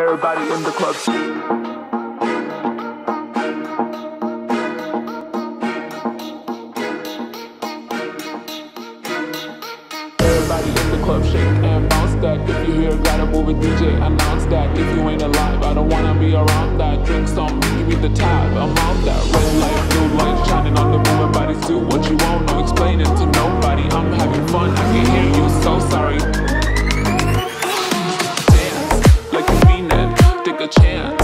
Everybody in the club. Everybody in the club, shake and bounce that. If you hear, gotta move it, DJ, announce that. If you ain't alive, I don't wanna be around that. Drink some, give me the tab, I'm on that. Red light, blue light, shining on the moving bodies. Do what you want, no explaining to nobody. I'm having fun, I can hear you, so sorry.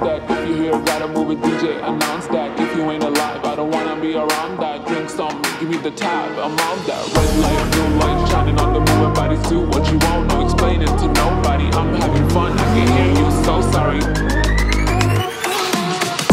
non-stack If you hear, gotta move it, DJ, announce that. If you ain't alive, I don't wanna be around that. Drink some, give me the tab, I'm on that. Red light, blue light, shining on the moving bodies Do what you want, no explaining to nobody. I'm having fun, I can hear you, so sorry.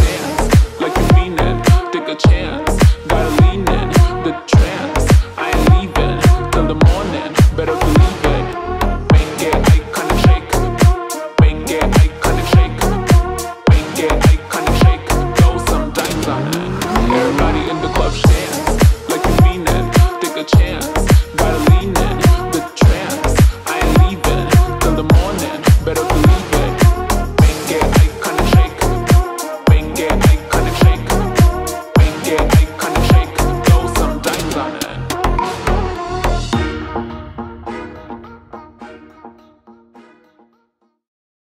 Dance, like you mean it, take a chance. Gotta